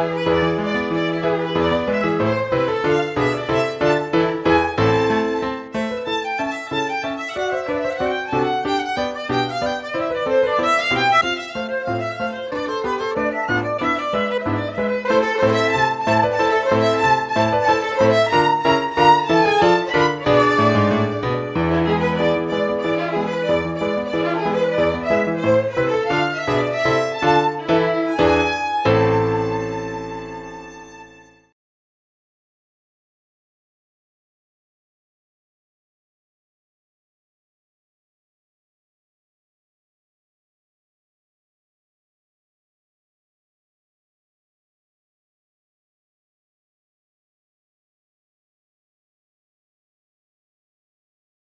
Música